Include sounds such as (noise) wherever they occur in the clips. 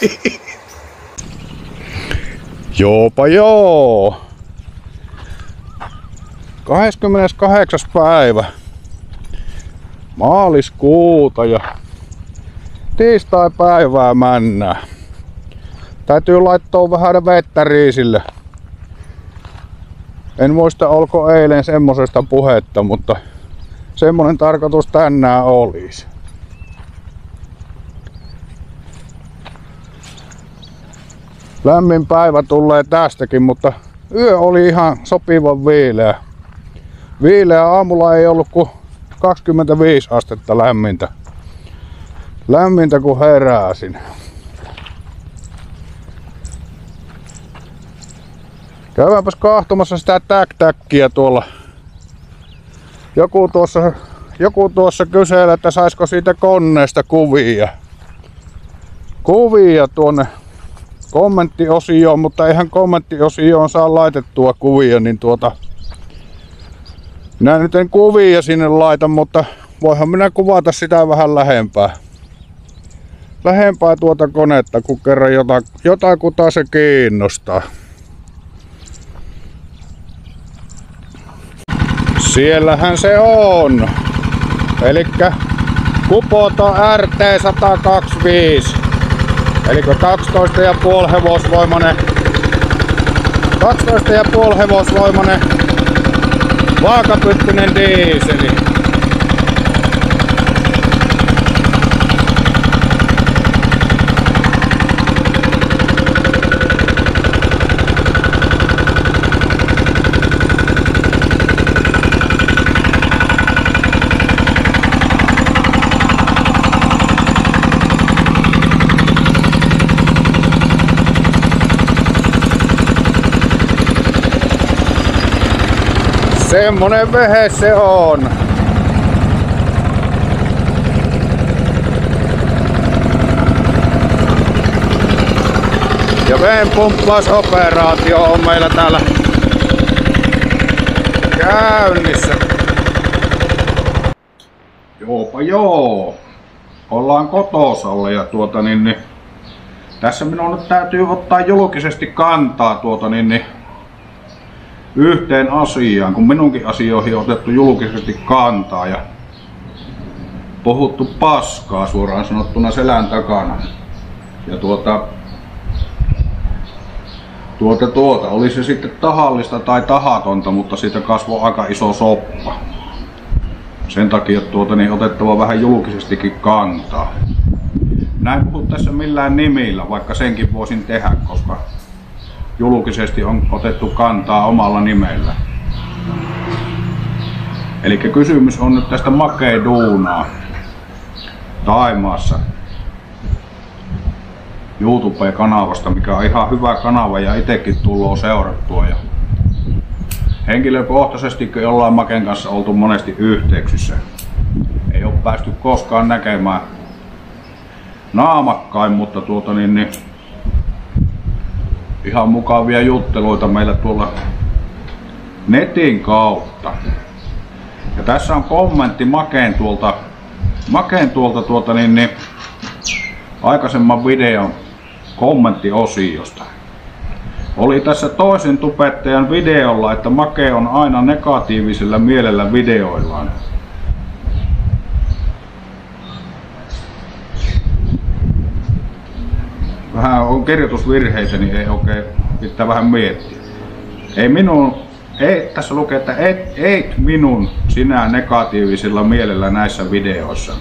(laughs) Joopa joo. 28. päivä maaliskuuta ja tiistai päivää männää. Täytyy laittaa vähän vettä riisille. En muista olko eilen semmosesta puhetta, mutta semmonen tarkoitus tänään olisi. Lämmin päivä tulee tästäkin, mutta yö oli ihan sopivan viileä. Viileä aamulla ei ollut kuin 25 astetta lämmintä. Lämmintä kun heräsin. Käydäänpäs kahtomassa sitä täktäkkiä tuolla. Joku tuossa, joku tuossa kyselee, että saisiko siitä koneesta kuvia. Kuvia tuonne kommenttiosioon, mutta eihän kommenttiosioon saa laitettua kuvia, niin tuota... Minä nyt en kuvia sinne laita, mutta voihan minä kuvata sitä vähän lähempää. Lähempää tuota konetta, kun kerran jota, jotakuta se kiinnostaa. Siellähän se on. Elikkä Kupota RT125. Eli 12,5 hevosvoimainen 12,5 hevosvoimainen vaakapyttyinen diiseli. Semmonen vehe se on. Ja veen pumppausoperaatio on meillä täällä käynnissä. Joopa joo. Ollaan kotosalla ja tuota niin, niin tässä minun nyt täytyy ottaa julkisesti kantaa tuota niin, niin yhteen asiaan, kun minunkin asioihin on otettu julkisesti kantaa ja puhuttu paskaa suoraan sanottuna selän takana. Ja tuota, tuota, tuota, oli se sitten tahallista tai tahatonta, mutta siitä kasvoi aika iso soppa. Sen takia tuota, niin otettava vähän julkisestikin kantaa. Näin puhu tässä millään nimillä, vaikka senkin voisin tehdä, koska julkisesti on otettu kantaa omalla nimellä. Eli kysymys on nyt tästä Makeduunaa Taimaassa YouTube-kanavasta, mikä on ihan hyvä kanava ja itsekin tullut seurattua. Ja henkilökohtaisesti ollaan Maken kanssa oltu monesti yhteyksissä. Ei ole päästy koskaan näkemään naamakkain, mutta tuota niin, niin ihan mukavia jutteluita meillä tuolla netin kautta. Ja tässä on kommentti Makeen tuolta, Makeen tuolta tuota niin, niin aikaisemman videon kommenttiosiosta. Oli tässä toisen tupettajan videolla, että Make on aina negatiivisella mielellä videoillaan. Vähän on kirjoitusvirheitä, niin ei oikein pitää vähän miettiä. Ei minun, ei, tässä lukee, että et, et minun sinä negatiivisilla mielellä näissä videoissa.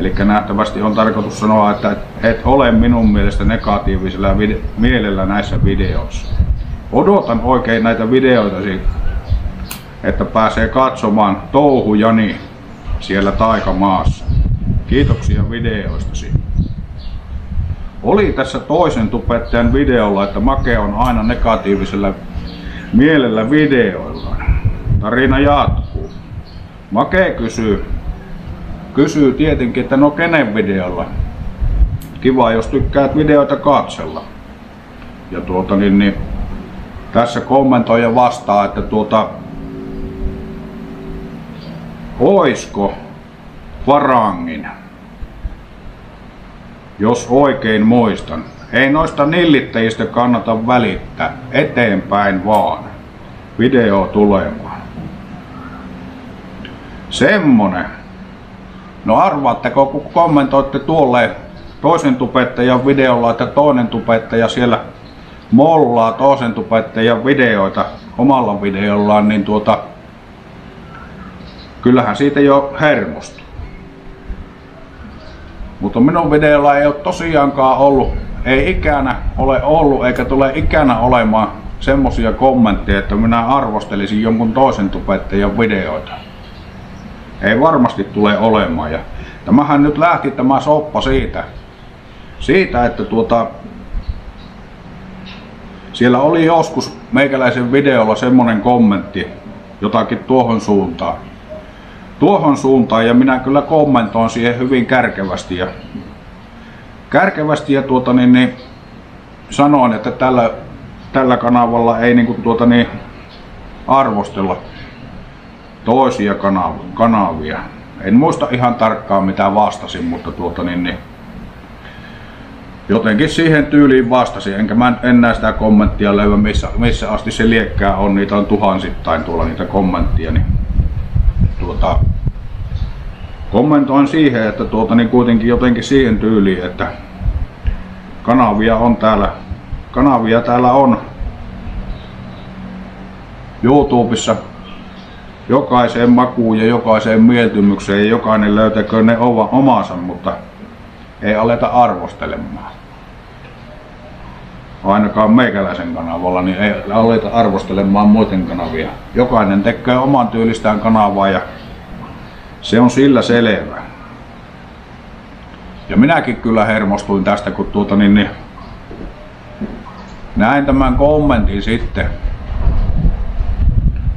Eli nähtävästi on tarkoitus sanoa, että et ole minun mielestä negatiivisella vide- mielellä näissä videoissa. Odotan oikein näitä videoita, että pääsee katsomaan touhujani siellä taikamaassa. Kiitoksia videoistasi. Oli tässä toisen tupettajan videolla, että Make on aina negatiivisella mielellä videoilla. Tarina jatkuu. Make kysyy, kysyy tietenkin, että no kenen videolla. Kiva, jos tykkäät videoita katsella. Ja tuota niin, niin tässä kommentoija vastaa, että tuota, oisko Varangin jos oikein muistan. ei noista nillittäjistä kannata välittää. Eteenpäin vaan. Video tulemaan. Semmonen. No arvaatteko, kun kommentoitte tuolle toisen tubettajan videolla, että toinen tubettaja siellä mollaa toisen tubettajan videoita omalla videollaan, niin tuota, kyllähän siitä jo hermostuu. Mutta minun videolla ei ole tosiaankaan ollut, ei ikänä ole ollut eikä tule ikänä olemaan semmosia kommentteja, että minä arvostelisin jonkun toisen tubettajan videoita. Ei varmasti tule olemaan. Ja tämähän nyt lähti tämä soppa siitä, siitä että tuota, siellä oli joskus meikäläisen videolla semmonen kommentti jotakin tuohon suuntaan. Tuohon suuntaan ja minä kyllä kommentoin siihen hyvin kärkevästi ja kärkevästi ja tuota niin, niin sanoin, että tällä, tällä kanavalla ei niin kuin tuota niin arvostella toisia kanavia. En muista ihan tarkkaan mitä vastasin, mutta tuota niin, niin jotenkin siihen tyyliin vastasin, enkä mä en näe sitä kommenttia löyä missä, missä asti se liekkää on, niitä on tuhansittain tuolla niitä kommenttia, niin tuota, kommentoin siihen, että tuota, niin kuitenkin jotenkin siihen tyyliin, että kanavia on täällä, kanavia täällä on YouTubessa jokaiseen makuun ja jokaiseen mieltymykseen ja jokainen löytäköön ne omansa, mutta ei aleta arvostelemaan. Ainakaan meikäläisen kanavalla, niin ei aleta arvostelemaan muiden kanavia. Jokainen tekee oman tyylistään kanavaa ja se on sillä selvä. Ja minäkin kyllä hermostuin tästä, kun tuota niin, niin näin tämän kommentin sitten.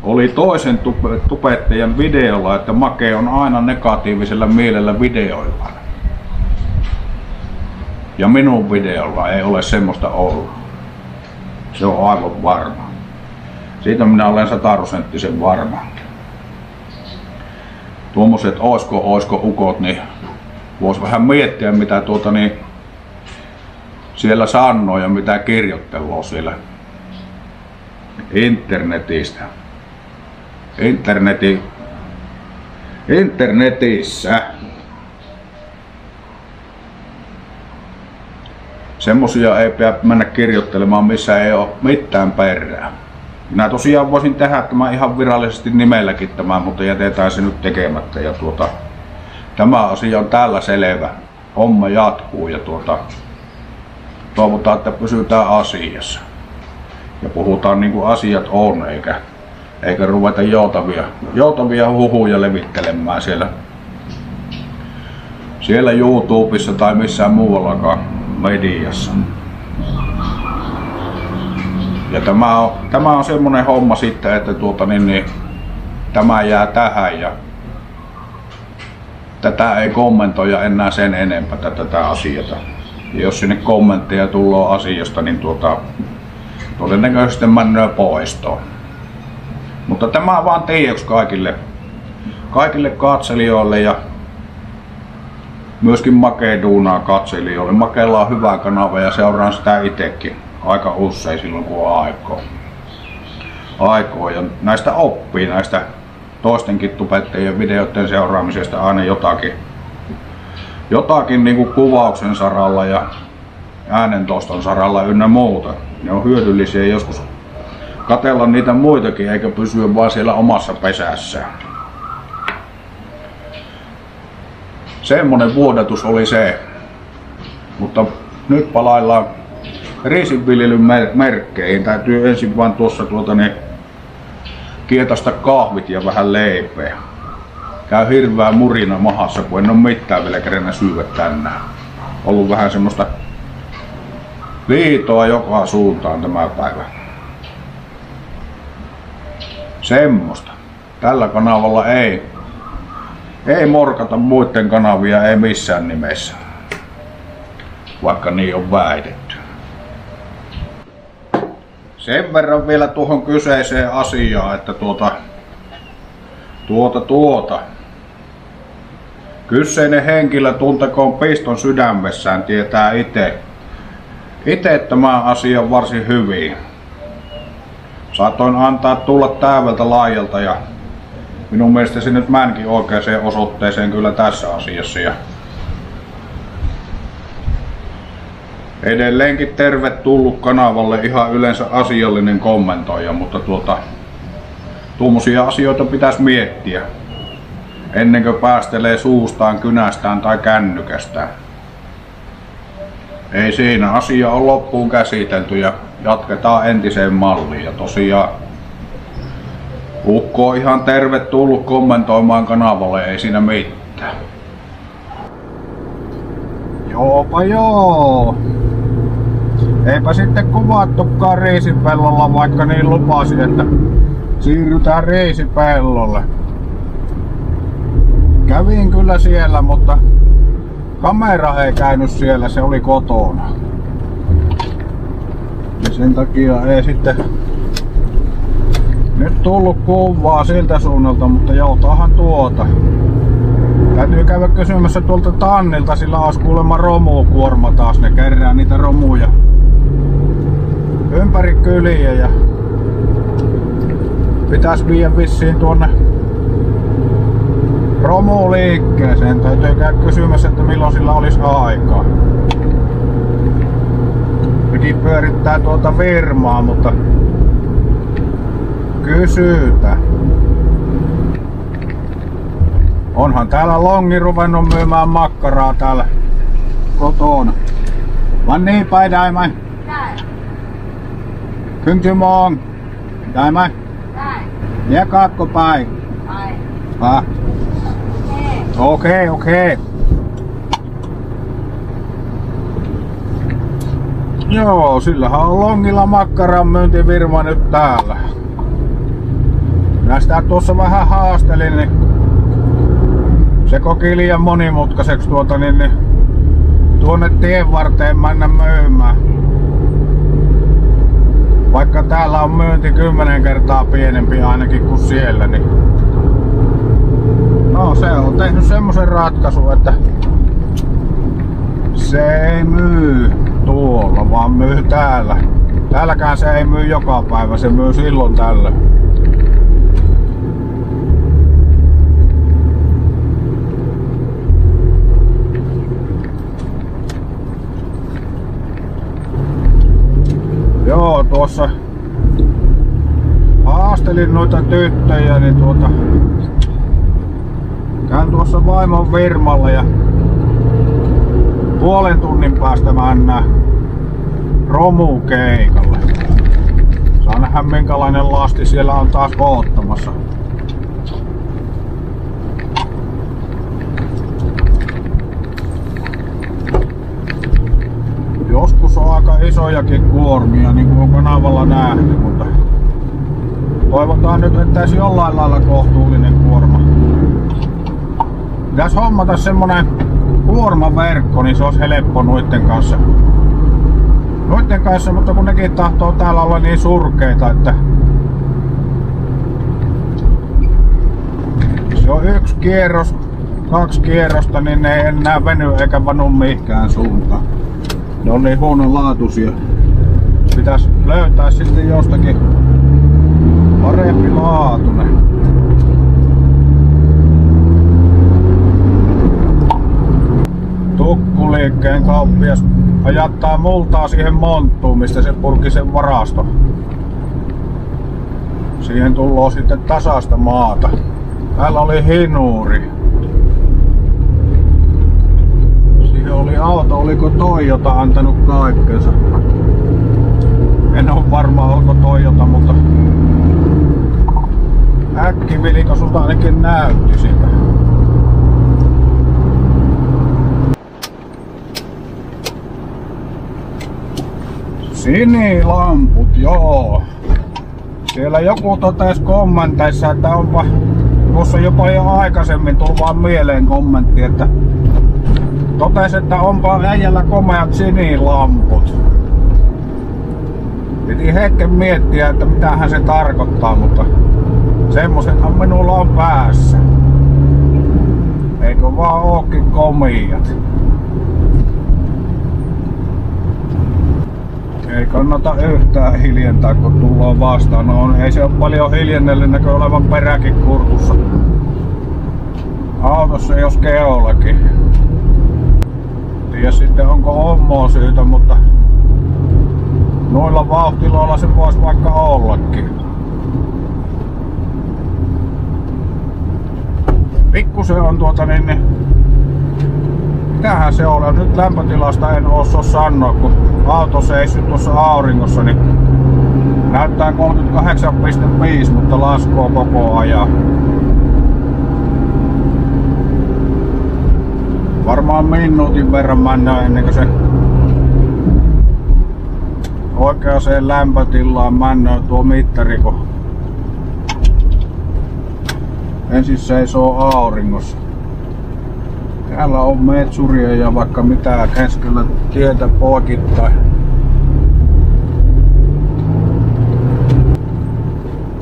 Oli toisen tupettajan videolla, että Make on aina negatiivisella mielellä videoilla. Ja minun videolla ei ole semmoista ollut. Se on aivan varma. Siitä minä olen sataprosenttisen varma. Tuommoiset oisko oisko ukot, niin vois vähän miettiä mitä tuota niin siellä sanoo ja mitä kirjoittelua siellä internetistä. Interneti, internetissä. Semmosia ei pidä mennä kirjoittelemaan, missä ei ole mitään perää. Minä tosiaan voisin tehdä tämä ihan virallisesti nimelläkin tämä, mutta jätetään se nyt tekemättä. Ja tuota, tämä asia on täällä selvä. Homma jatkuu ja tuota, toivotaan, että pysytään asiassa. Ja puhutaan niin kuin asiat on, eikä, eikä ruveta joutavia, joutavia huhuja levittelemään siellä, siellä YouTubessa tai missään muuallakaan mediassa. Ja tämä on, tämä on semmonen homma sitten, että tuota, niin, niin, tämä jää tähän ja tätä ei kommentoida enää sen enempää tätä asiaa. Ja jos sinne kommentteja tulee asiasta, niin tuota, todennäköisesti mennään poistoon. Mutta tämä vaan tiedoksi kaikille, kaikille katselijoille ja myöskin Makeduunaa katselijoille. Makeella on hyvä kanava ja seuraan sitä itsekin aika usein silloin kun on aikoo. aikoo. Ja näistä oppii näistä toistenkin tubettajien videoiden seuraamisesta aina jotakin, jotakin niin kuin kuvauksen saralla ja äänentoston saralla ynnä muuta. Ne on hyödyllisiä joskus katella niitä muitakin eikä pysyä vaan siellä omassa pesässään. Semmonen vuodatus oli se. Mutta nyt palaillaan riisinviljelyn merkkeihin. Täytyy ensin vaan tuossa tuota ne kietasta kahvit ja vähän leipeä. Käy hirveä murina mahassa, kun en ole mitään vielä kerenä syödä tänään. Ollut vähän semmoista liitoa joka suuntaan tämä päivä. Semmosta. Tällä kanavalla ei, ei morkata muiden kanavia, ei missään nimessä. Vaikka niin on väitetty. Sen verran vielä tuohon kyseiseen asiaan, että tuota, tuota, tuota. Kyseinen henkilö tuntekoon piston sydämessään tietää itse, itse tämä asia varsin hyvin. Saatoin antaa tulla täyvältä laajalta ja minun mielestä se nyt mänkin oikeaan osoitteeseen kyllä tässä asiassa. Ja edelleenkin tervetullut kanavalle ihan yleensä asiallinen kommentoija, mutta tuota, tuommoisia asioita pitäisi miettiä ennen kuin päästelee suustaan, kynästään tai kännykästään. Ei siinä, asia on loppuun käsitelty ja jatketaan entiseen malliin. Ja tosiaan Ukko on ihan tervetullut kommentoimaan kanavalle, ei siinä mitään. Joopa joo. Eipä sitten kuvattukaan reisipellolla, vaikka niin lupasi, että siirrytään reisipellolle. Kävin kyllä siellä, mutta kamera ei käynyt siellä, se oli kotona. Ja sen takia ei sitten nyt tullut kuvaa siltä suunnalta, mutta joutahan tuota. Täytyy käydä kysymässä tuolta Tannilta, sillä olisi kuulemma romukuorma taas. Ne kerää niitä romuja ympäri kyliä ja pitäisi viedä vissiin tuonne romuliikkeeseen. Täytyy käydä kysymässä, että milloin sillä olisi aikaa. Piti pyörittää tuota firmaa, mutta kysytä. Onhan täällä Longi ruvennut myymään makkaraa täällä kotona. Vaan niin päin, Daimai? Kynkty mong. Daimai? Ja kakko päin. Ah. Okei, okay, okei. Okay. Joo, sillähän on Longilla makkaran myyntivirma nyt täällä. Minä sitä tuossa vähän haastelin, niin se koki liian monimutkaiseksi tuota, niin, niin tuonne tien varteen mennä myymään. Vaikka täällä on myynti kymmenen kertaa pienempi ainakin kuin siellä, niin no se on tehnyt semmoisen ratkaisun, että se ei myy tuolla, vaan myy täällä. Täälläkään se ei myy joka päivä, se myy silloin tällöin. Joo, tuossa haastelin noita tyttöjä, niin tuota käyn tuossa vaimon firmalla ja puolen tunnin päästä mennään romukeikalle. Saa nähdä minkälainen lasti siellä on taas koottamassa. Joskus on aika isojakin kuormia, niin kuin on kanavalla nähty, mutta toivotaan nyt, että edes jollain lailla kohtuullinen kuorma. Pitäis hommata semmonen kuormaverkko, niin se olisi helppo noitten kanssa. Noitten kanssa, mutta kun nekin tahtoo täällä olla niin surkeita, että se on yksi kierros, kaksi kierrosta, niin ne ei enää veny eikä vanu mihinkään suuntaan. Ne on niin huonolaatuisia. Pitäisi löytää sitten jostakin parempi laatunen. Tukkuliikkeen kauppias ajattaa multaa siihen monttuun, mistä se purki sen varasto. Siihen tullaan sitten tasasta maata. Täällä oli hinuuri. Oli auto, oliko Toyota antanut kaikkensa. En ole varma, onko Toyota, mutta äkkiviliko sulta ainakin näytti sitä. Sinilamput, joo. Siellä joku totesi kommenteissa, että onpa tuossa jopa jo aikaisemmin tullut vaan mieleen kommentti, että totesi, että onpa äijällä komeat sinilamput. Piti hetken miettiä, että mitähän se tarkoittaa, mutta semmosethan minulla on päässä. Eikö vaan ookin komiat? Ei kannata yhtään hiljentää, kun tullaan vastaan. No, ei se ole paljon hiljennelle näkö olevan peräkin kurkussa. Autossa jos keollakin. Tiedä sitten onko ommoa syytä, mutta noilla vauhtiloilla se voisi vaikka ollakin. Pikkusen on tuota niin, niin mitähän se on? Nyt lämpötilasta en osaa sanoa, kun auto seissyt tuossa auringossa, niin näyttää 38,5, mutta laskoo koko ajan. Varmaan minuutin verran mennään ennen kuin se oikeaan lämpötilaan mennään tuo mittari, kun ensin seisoo auringossa. Täällä on metsuria ja vaikka mitä keskellä tietä poikittain.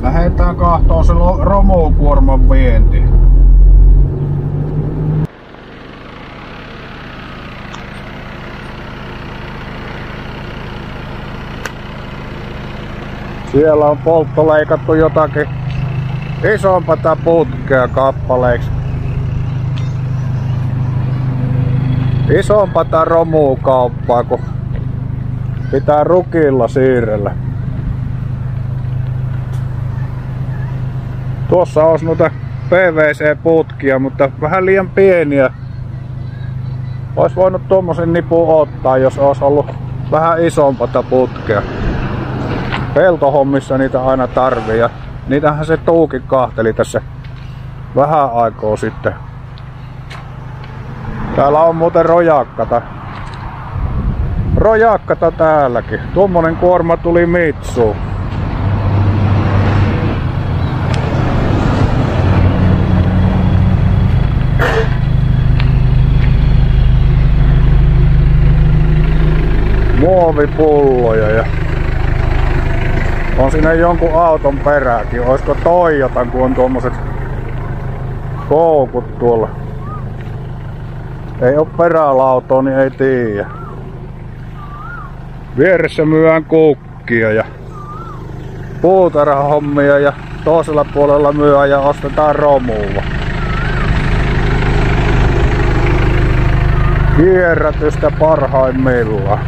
Lähetään kahtoon se romukuorman vienti. Siellä on poltto leikattu jotakin isompaa putkea kappaleiksi. Isompaa romukauppaa, kun pitää rukilla siirrellä. Tuossa olisi noita PVC-putkia, mutta vähän liian pieniä. Olisi voinut tuommoisen nipun ottaa, jos olisi ollut vähän isompaa putkea. Peltohommissa niitä aina tarvii ja niitähän se tuukin kahteli tässä vähän aikaa sitten. Täällä on muuten rojakkata. Rojakkata täälläkin. Tuommoinen kuorma tuli Mitsuun. muovipulloja ja on siinä jonkun auton perääkin. Oisko Toyotan, kun on tuommoiset koukut tuolla. Ei oo perälautoa, niin ei tiedä. Vieressä myydään kukkia ja puutarhahommia ja toisella puolella myydään ja ostetaan romua. Kierrätystä parhaimmillaan.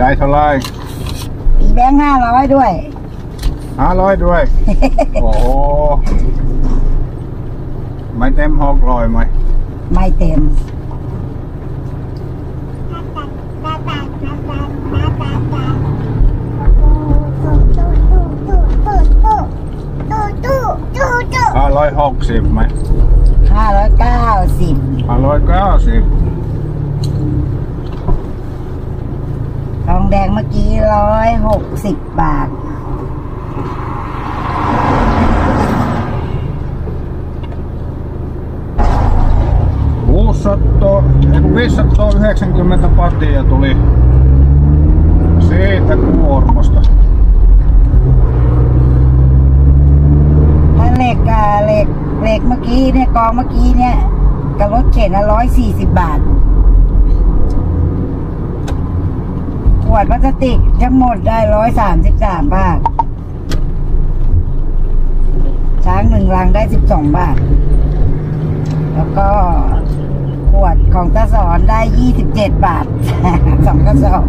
Đây เท่าไร มีแบงค์ห้าร้อยด้วย ห้าร้อยด้วย โอ้โหไม่เต็มหกร้อยไหม ไม่เต็ม ห้าร้อยหกสิบไหม ห้าร้อยเก้าสิบ ห้าร้อยเก้าสิบ แดงเมื่อกี้ร้อยหกสิบบาท 600, ei kun 590 patia tuli siitä kuormasta. ถ้าเหล็กอะเหล็กเหล็กเมื่อกี้เนี่ยกองเมื่อกี้เนี่ยกับรถเข็นอะร้อยสี่สิบบาท ข วดพลาสติกทั้งหมดได้ร้อยสามสิบสามบาท ช้างหนึ่งลังได้สิบสองบาท แล้วก็ขวดของตาสอนได้ยี่สิบเจ็ดบาทสองกระสอบ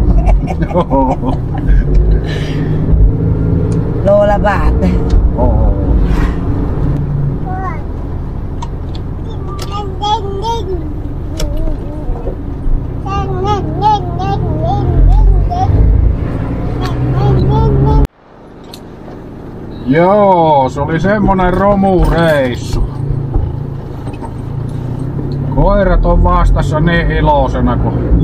โอ้โหโลละบาท โอ้ Joo, se oli semmonen romureissu. Koirat on vastassa niin iloisena, kun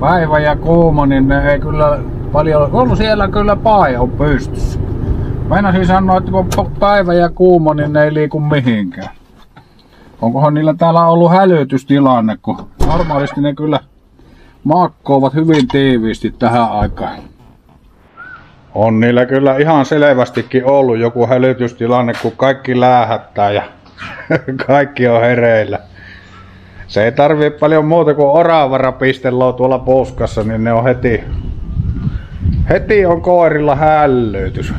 päivä ja kuuma, niin ne ei kyllä paljon... On siellä kyllä pae on pystyssä. Meinasin sanoa, että kun päivä ja kuuma, niin ne ei liiku mihinkään. Onkohan niillä täällä ollut hälytystilanne, kun normaalisti ne kyllä maakkoovat hyvin tiiviisti tähän aikaan. On niillä kyllä ihan selvästikin ollut joku hälytystilanne, kun kaikki läähättää ja (laughs) kaikki on hereillä. Se ei tarvii paljon muuta kuin oravarapisteloa tuolla puskassa, niin ne on heti, heti on koirilla hällyytys.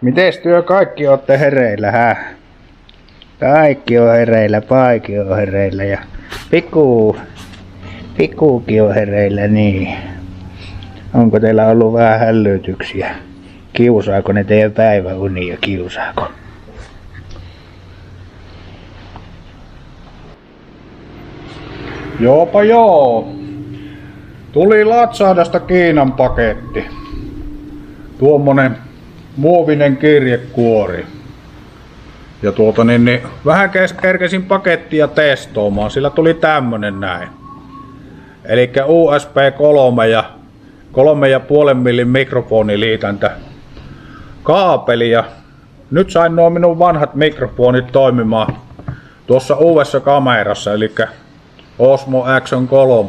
Mites työ kaikki olette hereillä, hä? Kaikki on hereillä, paikki on hereillä ja pikku, pikkuukin on hereillä, niin. Onko teillä ollut vähän hälytyksiä? Kiusaako ne teidän päiväunia, kiusaako? Joopa joo. Tuli Latsaadasta Kiinan paketti. Tuommoinen muovinen kirjekuori. Ja tuota niin, niin vähän kerkesin pakettia testaamaan, sillä tuli tämmönen näin. Eli USB 3 ja 3,5 millin mikrofoniliitäntä kaapeli ja nyt sain nuo minun vanhat mikrofonit toimimaan tuossa uudessa kamerassa, eli Osmo Action 3.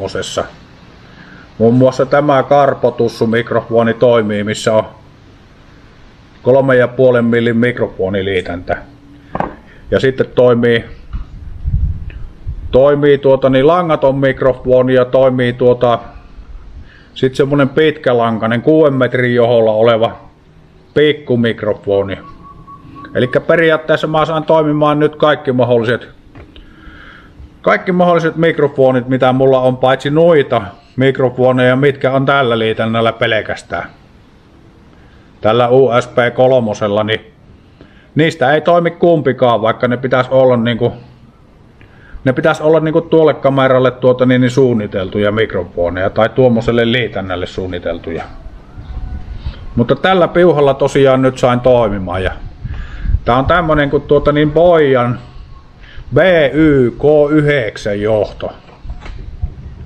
Muun muassa tämä karpotussu mikrofoni toimii, missä on 3,5 millin mikrofoniliitäntä. Ja sitten toimii, toimii tuota, niin langaton mikrofoni ja toimii tuota, sitten semmonen pitkälankainen 6 metrin joholla oleva pikkumikrofoni. Eli periaatteessa mä saan toimimaan nyt kaikki mahdolliset kaikki mahdolliset mikrofonit, mitä mulla on, paitsi noita mikrofoneja, mitkä on tällä liitännällä pelkästään. Tällä USB 3, niin niistä ei toimi kumpikaan, vaikka ne pitäisi olla niinku ne pitäisi olla niinku tuolle kameralle tuota niin, niin suunniteltuja mikrofoneja tai tuommoiselle liitännälle suunniteltuja. Mutta tällä piuhalla tosiaan nyt sain toimimaan ja tää on tämmönen kuin tuota niin Boyan BYK9 johto.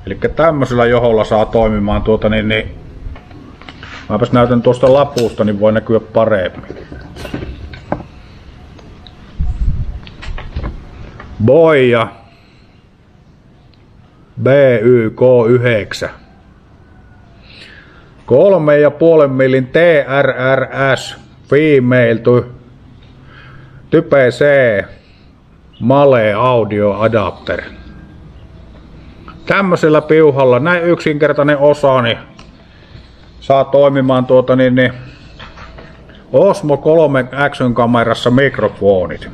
Eli tämmöisellä joholla saa toimimaan tuota niin, niin Mäpäs näytän tuosta lapusta, niin voi näkyä paremmin. Boya BYK9. Kolme ja puolen millin TRRS Female Type C Male Audio Adapter. Tämmöisellä piuhalla näin yksinkertainen osa niin saa toimimaan tuota niin, niin Osmo 3 Action kamerassa mikrofonit.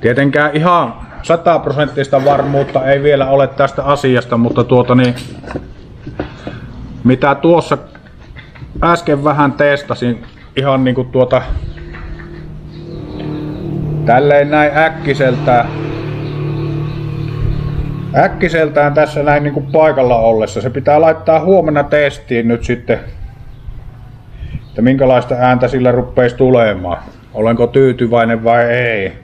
Tietenkään ihan sataprosenttista varmuutta ei vielä ole tästä asiasta, mutta tuota niin, mitä tuossa äsken vähän testasin ihan niinku tuota tälleen näin äkkiseltään äkkiseltään tässä näin niinku paikalla ollessa. Se pitää laittaa huomenna testiin nyt sitten, että minkälaista ääntä sillä ruppeisi tulemaan. Olenko tyytyväinen vai ei.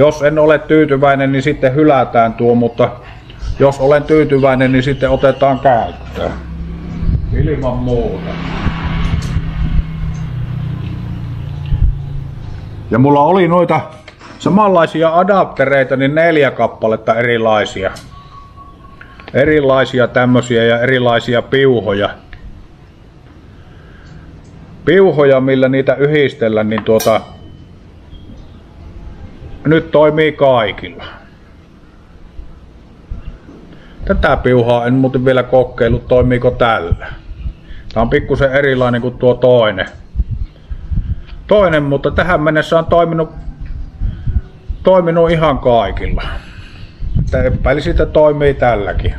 Jos en ole tyytyväinen, niin sitten hylätään tuo, mutta jos olen tyytyväinen, niin sitten otetaan käyttöön. Ilman muuta. Ja mulla oli noita samanlaisia adaptereita, niin neljä kappaletta erilaisia. Erilaisia tämmösiä ja erilaisia piuhoja. Piuhoja, millä niitä yhdistellä, niin tuota, nyt toimii kaikilla. Tätä piuhaa en muuten vielä kokeillut, toimiiko tällä. Tää on pikkusen erilainen kuin tuo toinen. Toinen, mutta tähän mennessä on toiminut, toiminut ihan kaikilla. Epäili siitä toimii tälläkin.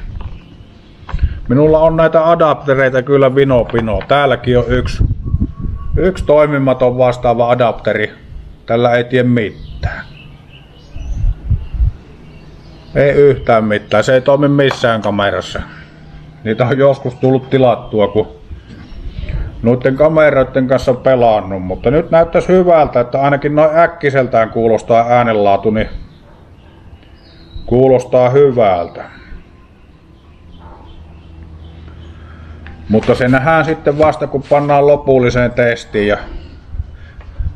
Minulla on näitä adaptereita kyllä vino pino. Täälläkin on yksi, yksi toimimaton vastaava adapteri. Tällä ei tiedä mitään. Ei yhtään mitään, se ei toimi missään kamerassa. Niitä on joskus tullut tilattua, kun noiden kameroiden kanssa pelannut, mutta nyt näyttäisi hyvältä, että ainakin noin äkkiseltään kuulostaa äänenlaatu, niin kuulostaa hyvältä. Mutta se nähdään sitten vasta kun pannaan lopulliseen testiin ja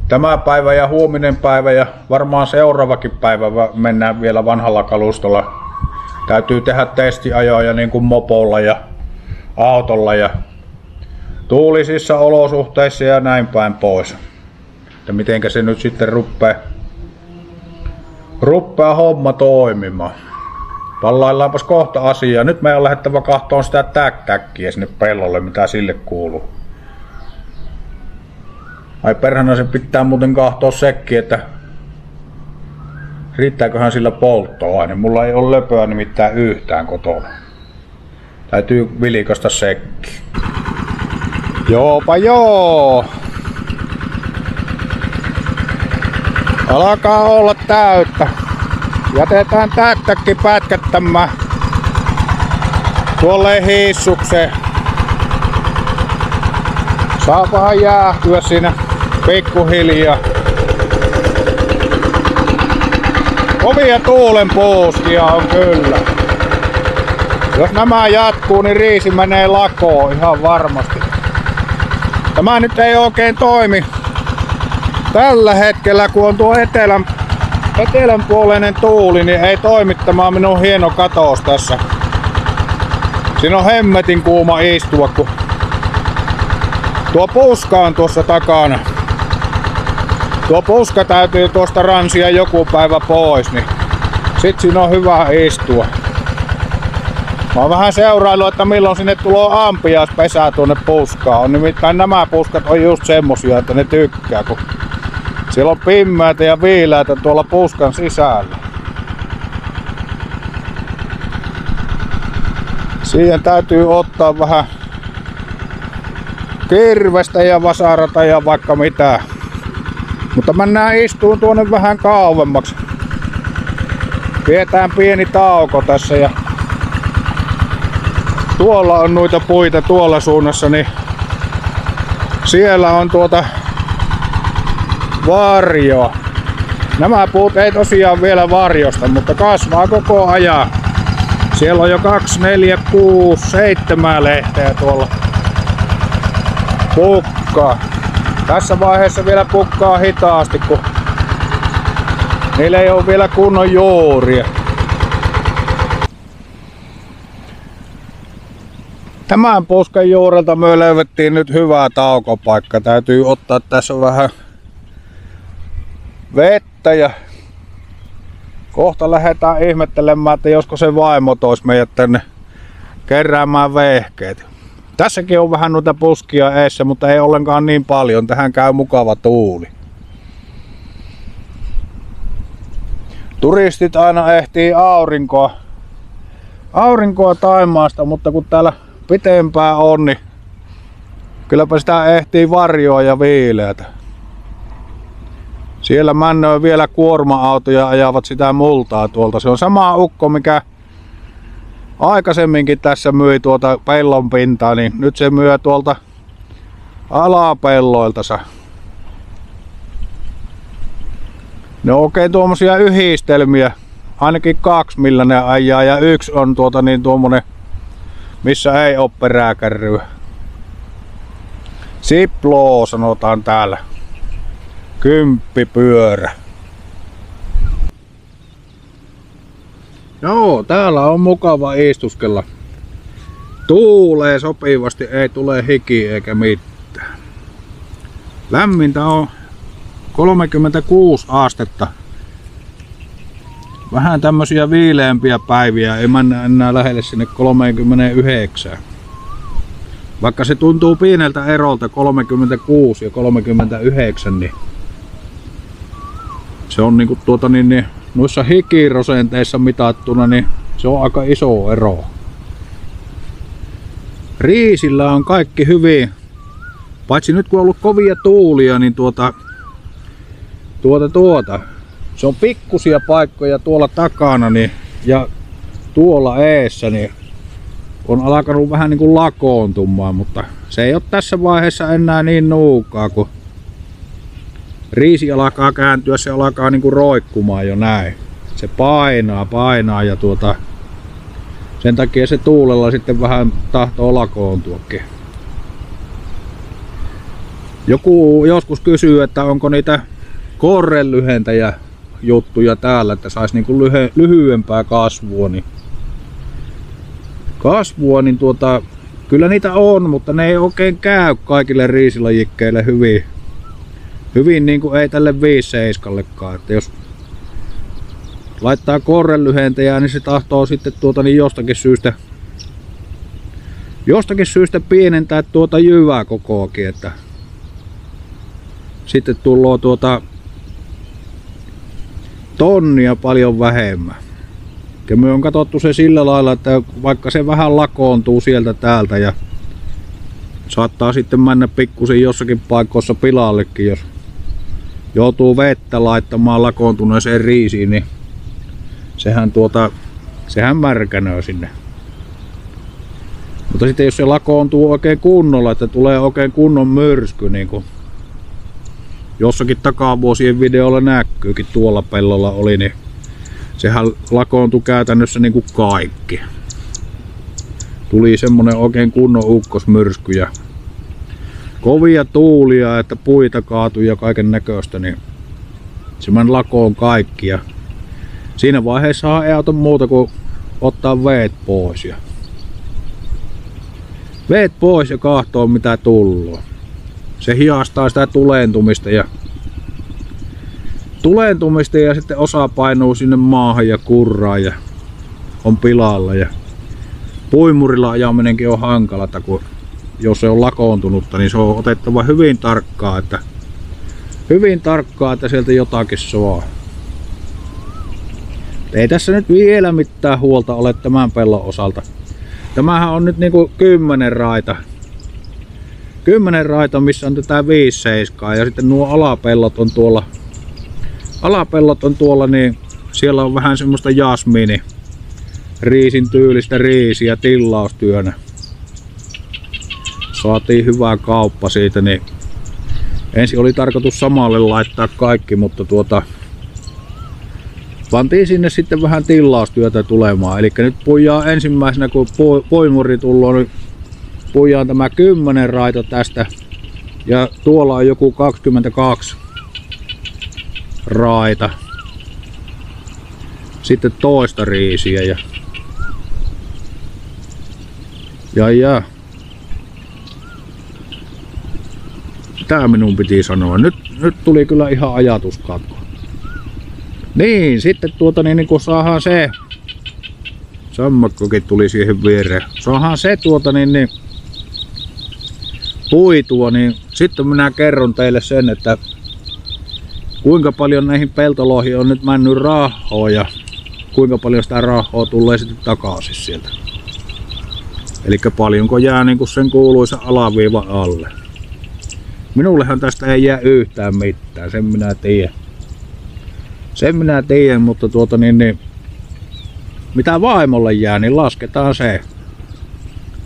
Tämä päivä ja huominen päivä ja varmaan seuraavakin päivä mennään vielä vanhalla kalustolla. Täytyy tehdä testiajoja niin kuin mopolla ja autolla ja tuulisissa olosuhteissa ja näin päin pois. Että mitenkä se nyt sitten ruppee, ruppaa homma toimimaan. Pallaillaanpas kohta asiaa. Nyt meidän on lähettävä kahtoon sitä täktäkkiä sinne pellolle, mitä sille kuuluu. Ai perhana se pitää muuten kahtoa sekki, että riittääköhän sillä polttoaine. Mulla ei ole löpöä nimittäin yhtään kotona. Täytyy vilikosta sekki. Joopa joo! Alkaa olla täyttä. Jätetään täyttäkin pätkättämään tuolle hiissukseen. Saapahan jäähtyä siinä pikkuhiljaa. Kovia tuulen puuskia on kyllä. Jos nämä jatkuu, niin riisi menee lakoon ihan varmasti. Tämä nyt ei oikein toimi tällä hetkellä, kun on tuo etelän, etelänpuoleinen tuuli, niin ei toimi tämä minun hieno katos tässä. Siinä on hemmetin kuuma istua, kun tuo puska on tuossa takana. Tuo puska täytyy tuosta ransia joku päivä pois, niin sit siinä on hyvä istua. Mä oon vähän seurailu, että milloin sinne tulee pesää tuonne puskaan. On nimittäin nämä puskat on just semmosia, että ne tykkää, kun siellä on pimmäätä ja viileätä tuolla puskan sisällä. Siihen täytyy ottaa vähän kirvestä ja vasarata ja vaikka mitä. Mutta mennään istuun tuonne vähän kauemmaksi. Pidetään pieni tauko tässä ja tuolla on noita puita tuolla suunnassa, niin siellä on tuota varjo. Nämä puut ei tosiaan vielä varjosta, mutta kasvaa koko ajan. Siellä on jo 2, 4, 6, 7 lehteä tuolla pukkaa. Tässä vaiheessa vielä pukkaa hitaasti, kun niillä ei ole vielä kunnon juuria. Tämän puskan juurelta me löydettiin nyt hyvä taukopaikka. Täytyy ottaa tässä vähän vettä ja kohta lähdetään ihmettelemään, että josko se vaimo tois meidät tänne keräämään vehkeet. Tässäkin on vähän noita puskia eessä, mutta ei ollenkaan niin paljon. Tähän käy mukava tuuli. Turistit aina ehtii aurinkoa, aurinkoa Taimaasta, mutta kun täällä pitempää on, niin kylläpä sitä ehtii varjoa ja viileätä. Siellä männöö vielä kuorma-autoja ajavat sitä multaa tuolta. Se on sama ukko, mikä aikaisemminkin tässä myi tuota pellon pintaa, niin nyt se myy tuolta alapelloilta. Ne on oikein tuommoisia yhdistelmiä. Ainakin kaksi millä ne ajaa ja yksi on tuota niin tuommoinen missä ei ole peräkärryä. Siplo sanotaan täällä. Kymppipyörä. Joo, täällä on mukava istuskella. Tuulee sopivasti, ei tule hiki eikä mitään. Lämmintä on 36 astetta. Vähän tämmösiä viileämpiä päiviä, ei mennä enää lähelle sinne 39. Vaikka se tuntuu pieneltä erolta 36 ja 39, niin se on niinku tuota niin, niin noissa hikirosenteissa mitattuna, niin se on aika iso ero. Riisillä on kaikki hyvin. Paitsi nyt kun on ollut kovia tuulia, niin tuota, tuota, tuota. Se on pikkusia paikkoja tuolla takana niin, ja tuolla eessä niin on alkanut vähän niin kuin lakoontumaan, mutta se ei ole tässä vaiheessa enää niin nuukaa, kun riisi alkaa kääntyä, se alkaa niin kuin roikkumaan jo näin se painaa, painaa ja tuota, sen takia se tuulella sitten vähän tahtoo lakoontuakin. Joku joskus kysyy, että onko niitä korren lyhentäjä juttuja täällä, että saisi niinku lyhy- lyhyempää kasvua. Niin kasvua, niin tuota, kyllä niitä on, mutta ne ei oikein käy kaikille riisilajikkeille hyvin. Hyvin niin kuin ei tälle 5 Että jos laittaa korrelyhentejä, niin se tahtoo sitten tuota niin jostakin syystä jostakin syystä pienentää tuota jyvää kokoakin, että sitten tulee tuota tonnia paljon vähemmän. Ja me on katsottu se sillä lailla, että vaikka se vähän lakoontuu sieltä täältä ja saattaa sitten mennä pikkusen jossakin paikoissa pilallekin, jos joutuu vettä laittamaan lakoontuneeseen riisiin, niin sehän tuota, sehän märkänöö sinne. Mutta sitten jos se lakoontuu oikein kunnolla, että tulee oikein kunnon myrsky, niin kuin jossakin takavuosien videolla näkyykin tuolla pellolla oli, niin sehän lakoontui käytännössä niin kuin kaikki. Tuli semmonen oikein kunnon ukkosmyrsky ja kovia tuulia, että puita kaatui ja kaiken näköistä, niin semmoinen lakoon kaikki. Ja siinä vaiheessa ei auta muuta kuin ottaa veet pois. Ja veet pois ja kahtoo mitä tullut. Se hiastaa sitä tulentumista ja tulentumista ja sitten osa painuu sinne maahan ja kurraa ja on pilalla ja puimurilla ajaminenkin on hankalata, kun jos se on lakoontunutta, niin se on otettava hyvin tarkkaa, että hyvin tarkkaa, että sieltä jotakin saa. Ei tässä nyt vielä mitään huolta ole tämän pellon osalta. Tämähän on nyt niinku 10 raita. 10 raita, missä on tätä 5 seiskaa ja sitten nuo alapellot on tuolla alapellot on tuolla, niin siellä on vähän semmoista jasmini riisin tyylistä riisiä tillaustyönä. Saatiin hyvää kauppa siitä, niin ensin oli tarkoitus samalle laittaa kaikki, mutta tuota pantiin sinne sitten vähän tillaustyötä tulemaan. Eli nyt puijaa ensimmäisenä, kun poimuri tullut, niin puijaan tämä 10 raita tästä. Ja tuolla on joku 22 raita. Sitten toista riisiä ja ja ja. Tää minun piti sanoa. Nyt, nyt tuli kyllä ihan ajatuskatko. Niin, sitten tuota niin, niin kun saadaan se sammakkokin tuli siihen viereen. Saadaan se tuota niin, niin puitua, niin sitten minä kerron teille sen, että kuinka paljon näihin peltoloihin on nyt mennyt rahaa ja kuinka paljon sitä rahaa tulee sitten takaisin sieltä. Eli paljonko jää niin kuin sen kuuluisa alaviiva alle. Minullehan tästä ei jää yhtään mitään, sen minä tiedän. Sen minä tiedän, mutta tuota niin, niin mitä vaimolle jää, niin lasketaan se.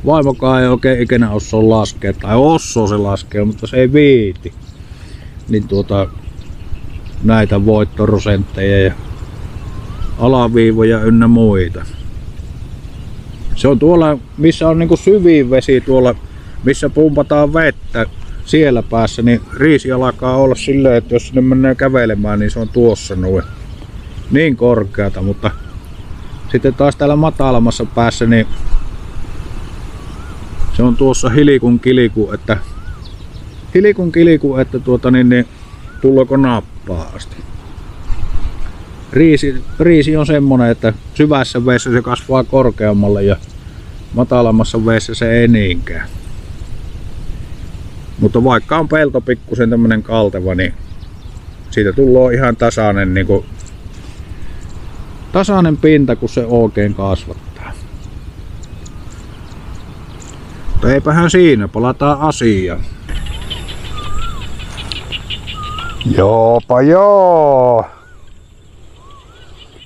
Vaimokaan ei oikein ikinä osaa laskea, tai osaa se laskea, mutta se ei viiti. Niin tuota, näitä voittorosentteja ja alaviivoja ynnä muita. Se on tuolla, missä on niinku syvin vesi tuolla, missä pumpataan vettä siellä päässä, niin riisi alkaa olla silleen, että jos sinne mennään kävelemään, niin se on tuossa noin. Niin korkeata, mutta sitten taas täällä matalammassa päässä, niin se on tuossa hilikun kiliku, että hilikun kiliku, että tuota niin, niin tullako nappaa asti. Riisi, riisi on semmonen, että syvässä veessä se kasvaa korkeammalle ja matalammassa veessä se ei niinkään. Mutta vaikka on pelto pikkusen tämmönen kalteva, niin siitä tulee ihan tasainen, niin kuin, tasainen pinta, kun se oikein kasvattaa. Mutta eipähän siinä, palataan asiaan. Joopa joo.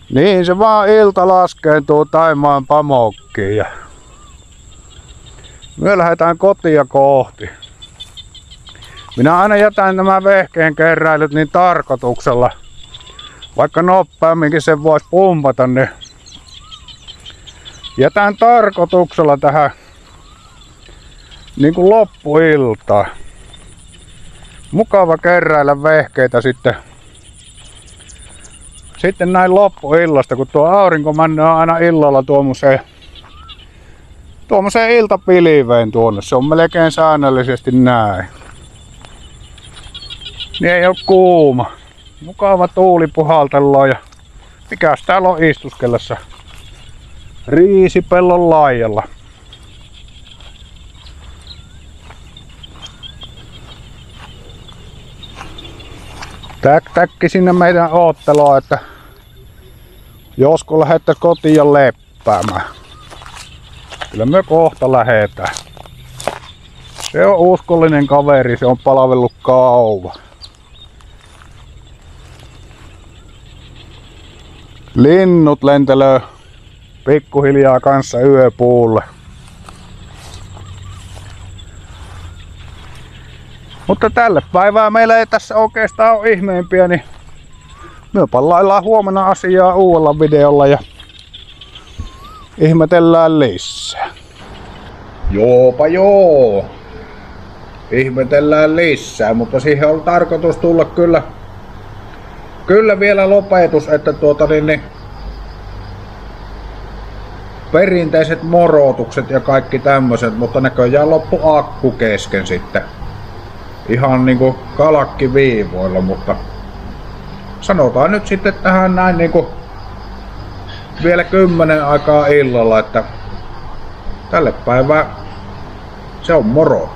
Niin se vaan ilta laskeentuu Taimaan pamokkiin ja me lähdetään kotia kohti. Minä aina jätän nämä vehkeen keräilyt niin tarkoituksella. Vaikka nopeamminkin sen voisi pumpata, niin jätän tarkoituksella tähän niin kuin loppuilta. Mukava keräillä vehkeitä sitten sitten näin loppuillasta, kun tuo aurinko menee aina illalla tuommoiseen tuommoiseen iltapiliveen tuonne. Se on melkein säännöllisesti näin. Niin ei ole kuuma. Mukava tuuli puhaltellaan ja Mikäs täällä on istuskellessa? Riisipellon laajalla. Täk, täkki sinne meidän ootteloa, että josko lähette kotiin leppäämään. Kyllä me kohta lähetään. Se on uskollinen kaveri, se on palvellut kauan. Linnut lentelöö pikkuhiljaa kanssa yöpuulle. Mutta tälle päivää meillä ei tässä oikeastaan ole ihmeempiä, niin me pallaillaan huomenna asiaa uudella videolla ja ihmetellään lisää. Joopa joo. Ihmetellään lisää, mutta siihen on tarkoitus tulla kyllä kyllä vielä lopetus, että tuota niin, niin perinteiset morotukset ja kaikki tämmöiset, mutta näköjään loppu akku kesken sitten. Ihan niinku kalakki viivoilla, mutta sanotaan nyt sitten tähän näin niinku vielä kymmenen aikaa illalla, että tälle päivää se on moro.